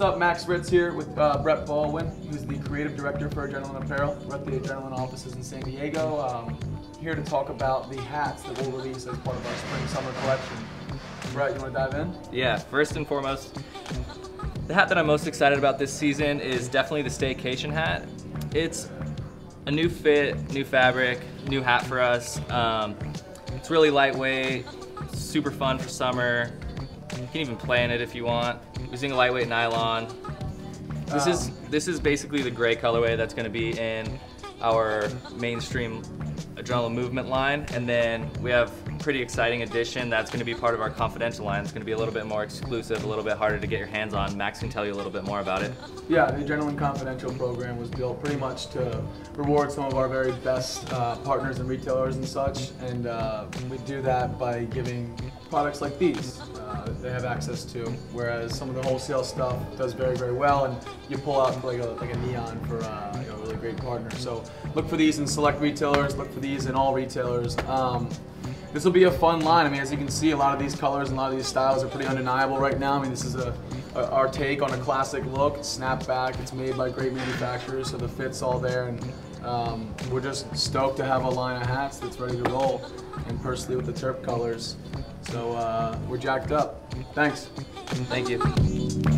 up? Max Ritz here with uh, Brett Baldwin, who's the creative director for Adrenaline Apparel. We're at the Adrenaline offices in San Diego. Um, here to talk about the hats that we'll release as part of our spring summer collection. Brett, you want to dive in? Yeah, first and foremost, the hat that I'm most excited about this season is definitely the staycation hat. It's a new fit, new fabric, new hat for us. Um, it's really lightweight, super fun for summer. You can even play in it if you want. Using a lightweight nylon. This is this is basically the gray colorway that's going to be in our mainstream adrenaline movement line, and then we have a pretty exciting addition that's going to be part of our confidential line. It's going to be a little bit more exclusive, a little bit harder to get your hands on. Max can tell you a little bit more about it. Yeah, the Adrenaline Confidential program was built pretty much to reward some of our very best uh, partners and retailers and such, and uh, we do that by giving products like these uh, they have access to, whereas some of the wholesale stuff does very, very well, and you pull out like a, like a neon for uh, you know, a really great partner. So look for these in select retailers, look for these in all retailers. Um, this will be a fun line. I mean, as you can see, a lot of these colors and a lot of these styles are pretty undeniable right now. I mean, this is a, a our take on a classic look. It's snapback. It's made by great manufacturers, so the fit's all there. And um, we're just stoked to have a line of hats that's ready to roll, and personally with the Terp colors. So uh, we're jacked up. Thanks. Thank you.